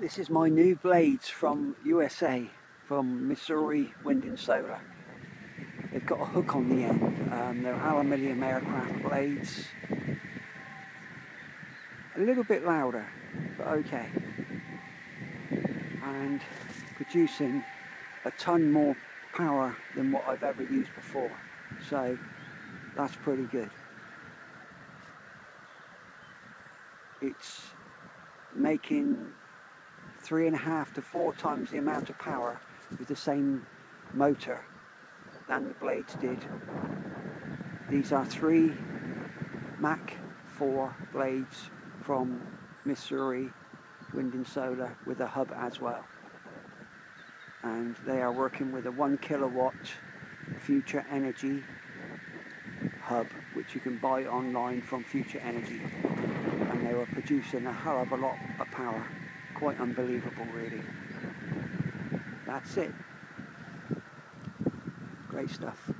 This is my new blades from USA, from Missouri Wind and Solar. They've got a hook on the end. Um, they're aluminium aircraft blades. A little bit louder, but okay. And producing a ton more power than what I've ever used before. So that's pretty good. It's making three and a half to four times the amount of power with the same motor than the blades did. These are three Mach 4 blades from Missouri Wind and Solar with a hub as well. And they are working with a one kilowatt Future Energy hub, which you can buy online from Future Energy. And they were producing a hell of a lot of power. Quite unbelievable, really. That's it. Great stuff.